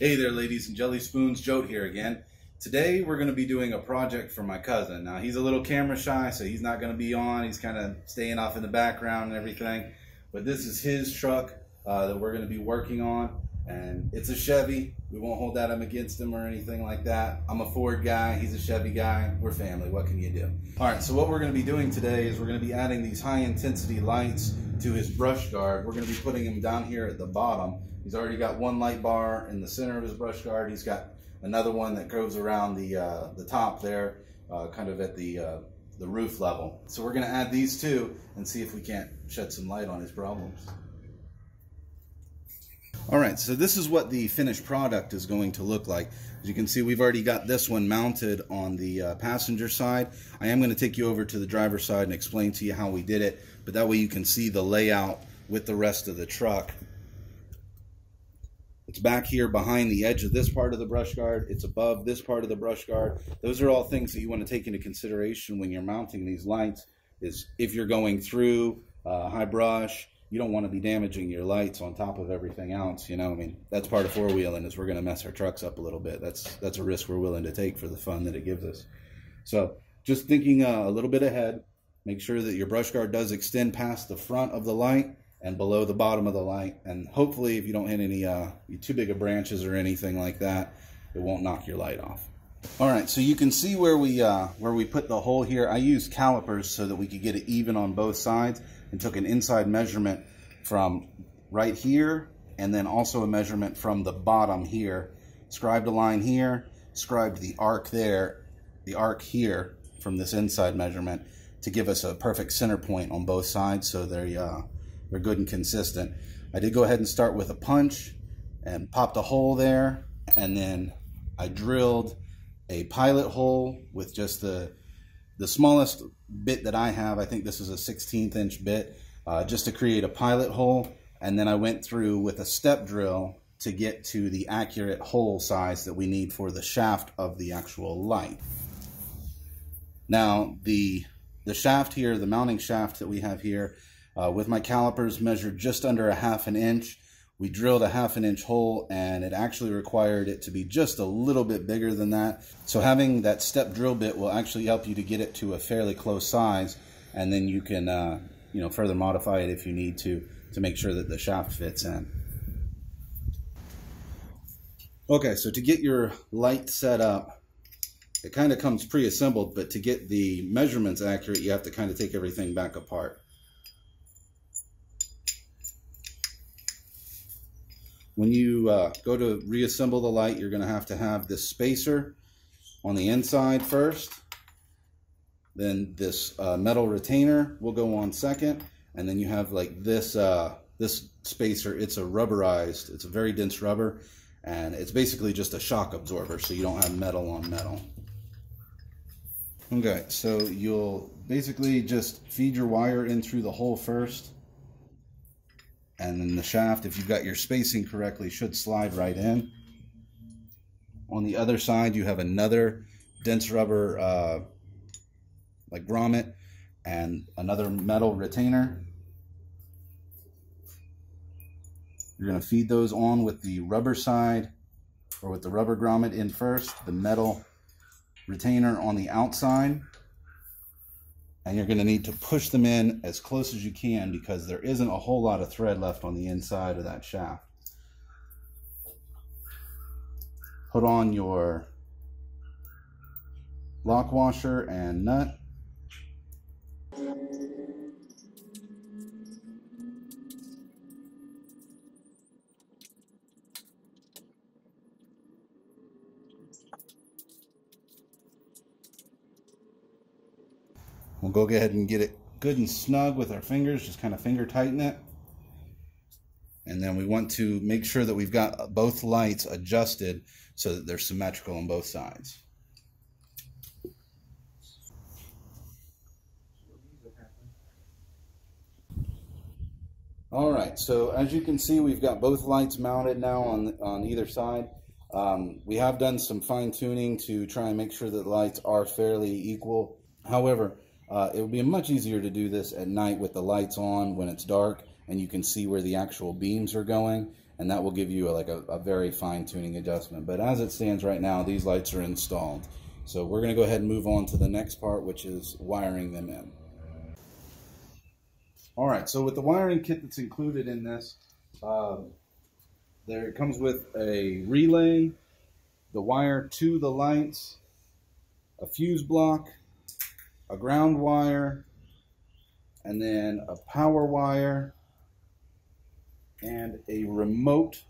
Hey there, ladies and jelly spoons. Joe here again. Today we're going to be doing a project for my cousin. Now he's a little camera shy, so he's not going to be on. He's kind of staying off in the background and everything. But this is his truck uh, that we're going to be working on, and it's a Chevy. We won't hold that against him or anything like that. I'm a Ford guy. He's a Chevy guy. We're family. What can you do? All right. So what we're going to be doing today is we're going to be adding these high intensity lights to his brush guard. We're going to be putting him down here at the bottom He's already got one light bar in the center of his brush guard. He's got another one that goes around the uh, the top there, uh, kind of at the uh, the roof level. So we're going to add these two and see if we can't shed some light on his problems. All right, so this is what the finished product is going to look like. As you can see, we've already got this one mounted on the uh, passenger side. I am going to take you over to the driver's side and explain to you how we did it, but that way you can see the layout with the rest of the truck. It's back here behind the edge of this part of the brush guard. It's above this part of the brush guard. Those are all things that you want to take into consideration when you're mounting these lights is if you're going through uh, high brush, you don't want to be damaging your lights on top of everything else. You know, I mean, that's part of four wheeling is we're going to mess our trucks up a little bit. That's that's a risk we're willing to take for the fun that it gives us. So just thinking uh, a little bit ahead, make sure that your brush guard does extend past the front of the light and below the bottom of the light. And hopefully if you don't hit any uh, too big of branches or anything like that, it won't knock your light off. All right, so you can see where we uh, where we put the hole here. I used calipers so that we could get it even on both sides and took an inside measurement from right here and then also a measurement from the bottom here. Scribed a line here, scribed the arc there, the arc here from this inside measurement to give us a perfect center point on both sides so they uh, they're good and consistent. I did go ahead and start with a punch and popped a hole there. And then I drilled a pilot hole with just the, the smallest bit that I have. I think this is a 16th inch bit uh, just to create a pilot hole. And then I went through with a step drill to get to the accurate hole size that we need for the shaft of the actual light. Now, the, the shaft here, the mounting shaft that we have here, uh, with my calipers measured just under a half an inch. We drilled a half an inch hole and it actually required it to be just a little bit bigger than that. So having that step drill bit will actually help you to get it to a fairly close size and then you can uh, you know further modify it if you need to to make sure that the shaft fits in. Okay, so to get your light set up, it kind of comes pre-assembled, but to get the measurements accurate, you have to kind of take everything back apart. When you uh, go to reassemble the light, you're going to have to have this spacer on the inside first. Then this uh, metal retainer will go on second. And then you have like this, uh, this spacer. It's a rubberized, it's a very dense rubber. And it's basically just a shock absorber, so you don't have metal on metal. Okay, so you'll basically just feed your wire in through the hole first and then the shaft, if you've got your spacing correctly, should slide right in. On the other side, you have another dense rubber uh, like grommet and another metal retainer. You're going to feed those on with the rubber side or with the rubber grommet in first, the metal retainer on the outside and you're going to need to push them in as close as you can because there isn't a whole lot of thread left on the inside of that shaft. Put on your lock washer and nut. We'll go ahead and get it good and snug with our fingers, just kind of finger tighten it. And then we want to make sure that we've got both lights adjusted so that they're symmetrical on both sides. All right, so as you can see, we've got both lights mounted now on, on either side. Um, we have done some fine tuning to try and make sure that the lights are fairly equal. However, uh, it would be much easier to do this at night with the lights on when it's dark and you can see where the actual beams are going and that will give you a, like a, a very fine tuning adjustment. But as it stands right now, these lights are installed. So we're going to go ahead and move on to the next part, which is wiring them in. All right, so with the wiring kit that's included in this, um, there it comes with a relay, the wire to the lights, a fuse block, a ground wire, and then a power wire, and a remote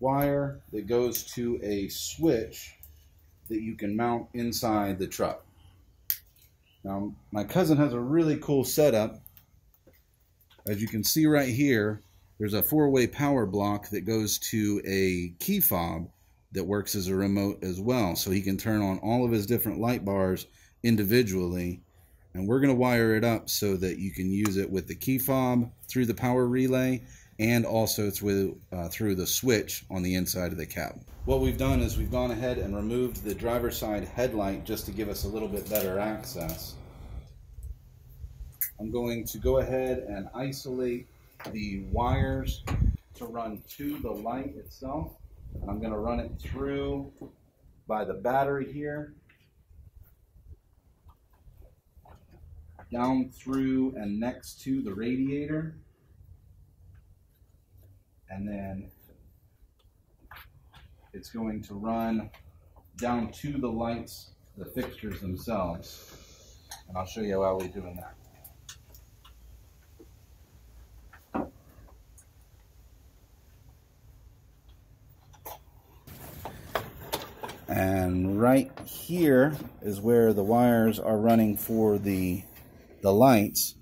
wire that goes to a switch that you can mount inside the truck. Now, my cousin has a really cool setup. As you can see right here, there's a four-way power block that goes to a key fob that works as a remote as well. So he can turn on all of his different light bars individually. And we're going to wire it up so that you can use it with the key fob through the power relay and also through, uh, through the switch on the inside of the cab. What we've done is we've gone ahead and removed the driver's side headlight just to give us a little bit better access. I'm going to go ahead and isolate the wires to run to the light itself. I'm going to run it through by the battery here, down through and next to the radiator, and then it's going to run down to the lights, the fixtures themselves. And I'll show you how we're doing that. and right here is where the wires are running for the the lights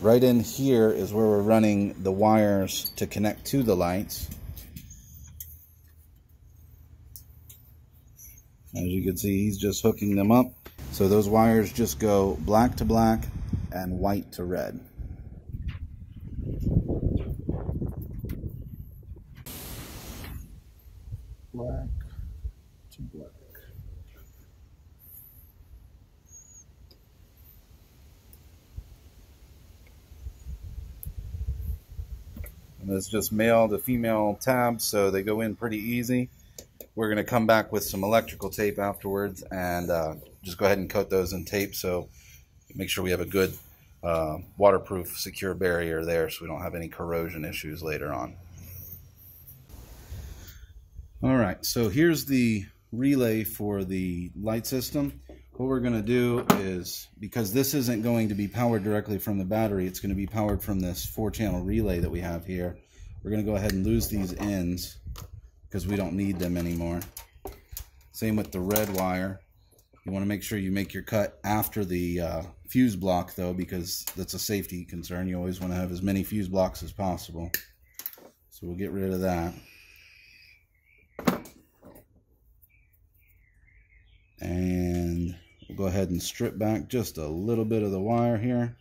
right in here is where we're running the wires to connect to the lights. As you can see he's just hooking them up. So those wires just go black to black and white to red. Black to black. And it's just male to female tabs, so they go in pretty easy. We're going to come back with some electrical tape afterwards and uh, just go ahead and coat those in tape so make sure we have a good uh, waterproof secure barrier there so we don't have any corrosion issues later on. All right, so here's the relay for the light system. What we're going to do is, because this isn't going to be powered directly from the battery, it's going to be powered from this four channel relay that we have here. We're going to go ahead and lose these ends because we don't need them anymore. Same with the red wire. You want to make sure you make your cut after the uh, fuse block though because that's a safety concern. You always want to have as many fuse blocks as possible. So we'll get rid of that. And go ahead and strip back just a little bit of the wire here.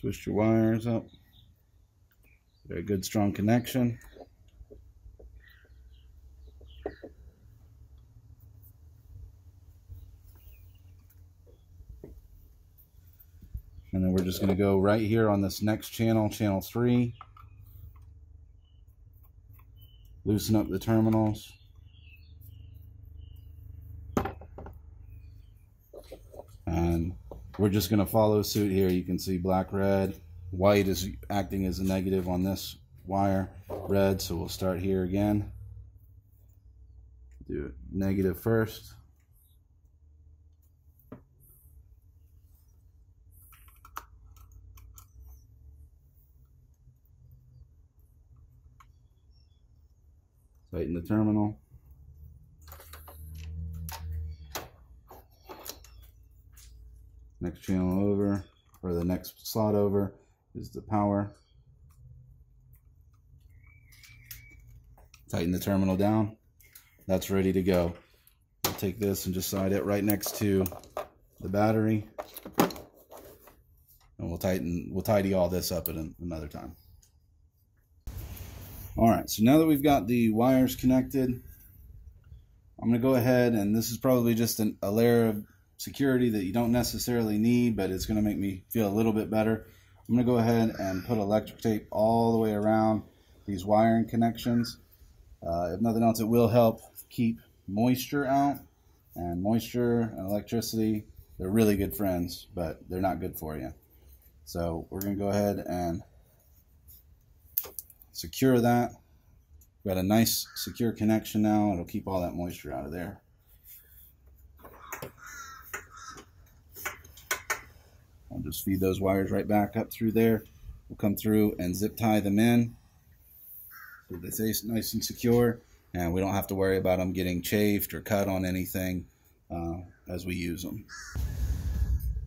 Twist your wires up. Very good strong connection. Just going to go right here on this next channel, channel 3. Loosen up the terminals. And we're just going to follow suit here. You can see black, red. White is acting as a negative on this wire. Red, so we'll start here again. Do it negative first. Tighten the terminal. Next channel over, or the next slot over, is the power. Tighten the terminal down. That's ready to go. I'll take this and just slide it right next to the battery. And we'll tighten, we'll tidy all this up at another time. Right, so now that we've got the wires connected, I'm going to go ahead and this is probably just an, a layer of security that you don't necessarily need, but it's going to make me feel a little bit better. I'm going to go ahead and put electric tape all the way around these wiring connections. Uh, if nothing else, it will help keep moisture out. And moisture and electricity, they're really good friends, but they're not good for you. So we're going to go ahead and secure that. Got a nice secure connection now. It'll keep all that moisture out of there. I'll just feed those wires right back up through there. We'll come through and zip tie them in so they stay nice and secure and we don't have to worry about them getting chafed or cut on anything uh, as we use them.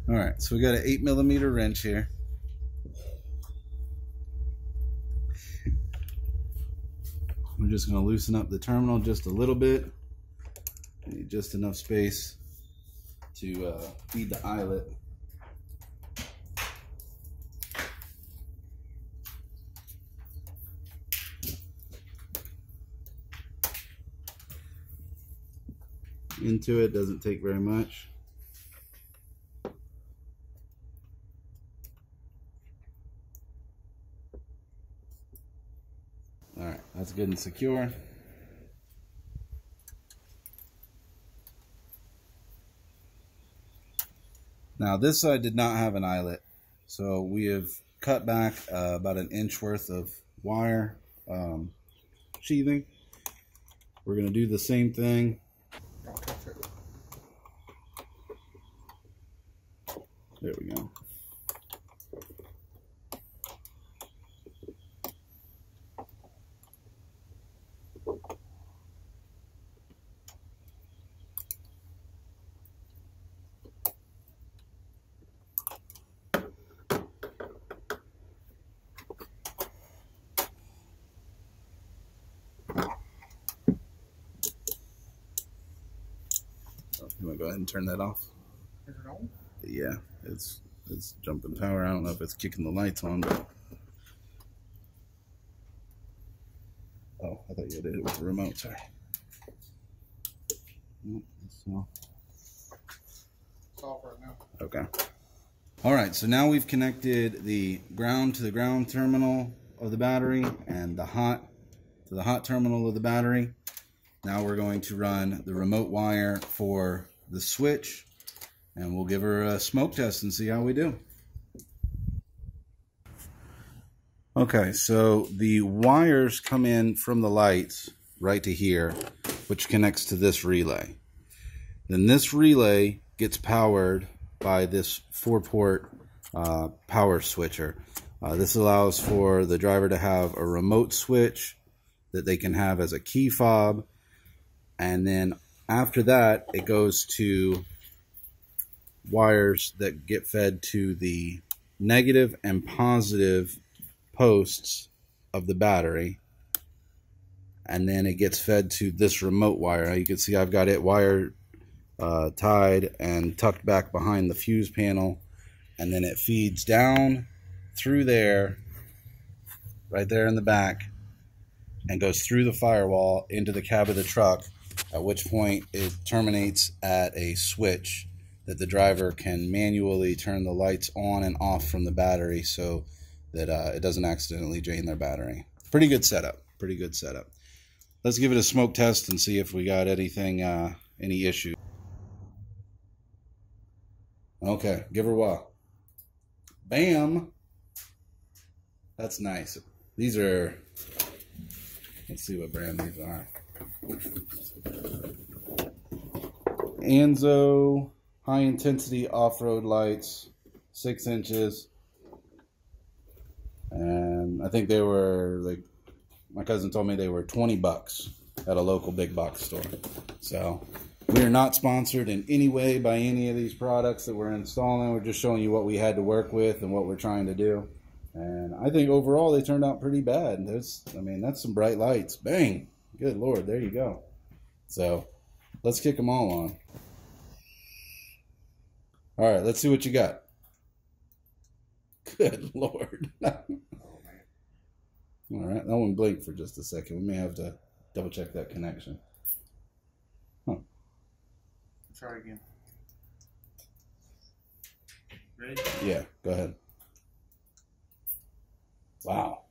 All right, so we got an eight millimeter wrench here. We're just gonna loosen up the terminal just a little bit. Need just enough space to uh, feed the eyelet. into it, doesn't take very much. All right, that's good and secure. Now this side did not have an eyelet, so we have cut back uh, about an inch worth of wire um, sheathing. We're going to do the same thing There we go. You gonna go ahead and turn that off? Yeah, it's it's jumping power. I don't know if it's kicking the lights on, but oh, I thought you did it with the remote. Sorry. so. It's off right now. Okay. All right, so now we've connected the ground to the ground terminal of the battery and the hot to the hot terminal of the battery. Now we're going to run the remote wire for the switch and we'll give her a smoke test and see how we do. Okay, so the wires come in from the lights right to here, which connects to this relay. Then this relay gets powered by this four-port uh, power switcher. Uh, this allows for the driver to have a remote switch that they can have as a key fob. And then after that, it goes to wires that get fed to the negative and positive posts of the battery. And then it gets fed to this remote wire. You can see I've got it wired uh, tied and tucked back behind the fuse panel. And then it feeds down through there right there in the back and goes through the firewall into the cab of the truck at which point it terminates at a switch that the driver can manually turn the lights on and off from the battery so that uh, it doesn't accidentally drain their battery. Pretty good setup. Pretty good setup. Let's give it a smoke test and see if we got anything, uh, any issue. Okay, give her a while. Bam! That's nice. These are, let's see what brand these are. Anzo high intensity off-road lights, six inches. And I think they were like, my cousin told me they were 20 bucks at a local big box store. So we are not sponsored in any way by any of these products that we're installing. We're just showing you what we had to work with and what we're trying to do. And I think overall they turned out pretty bad. There's, I mean, that's some bright lights. Bang! Good Lord, there you go. So let's kick them all on. All right, let's see what you got. Good lord. All right, that one blinked for just a second. We may have to double check that connection. Huh. Try again. Ready? Yeah, go ahead. Wow.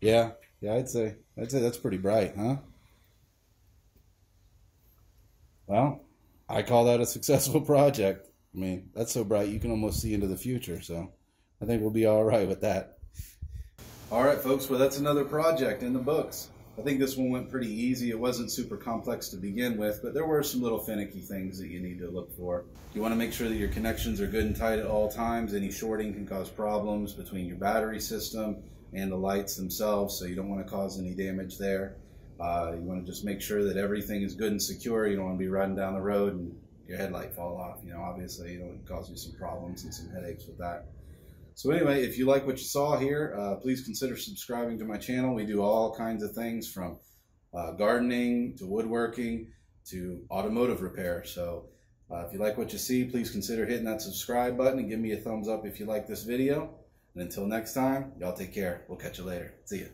Yeah, yeah, I'd say I'd say that's pretty bright, huh? Well, I call that a successful project. I mean, that's so bright you can almost see into the future, so I think we'll be all right with that. All right, folks, well, that's another project in the books. I think this one went pretty easy. It wasn't super complex to begin with, but there were some little finicky things that you need to look for. You want to make sure that your connections are good and tight at all times. Any shorting can cause problems between your battery system and the lights themselves, so you don't want to cause any damage there. Uh, you want to just make sure that everything is good and secure. You don't want to be riding down the road and your headlight fall off. You know, obviously, it'll cause you some problems and some headaches with that. So anyway, if you like what you saw here, uh, please consider subscribing to my channel. We do all kinds of things from uh, gardening to woodworking to automotive repair. So uh, if you like what you see, please consider hitting that subscribe button and give me a thumbs up if you like this video. And until next time, y'all take care. We'll catch you later. See ya.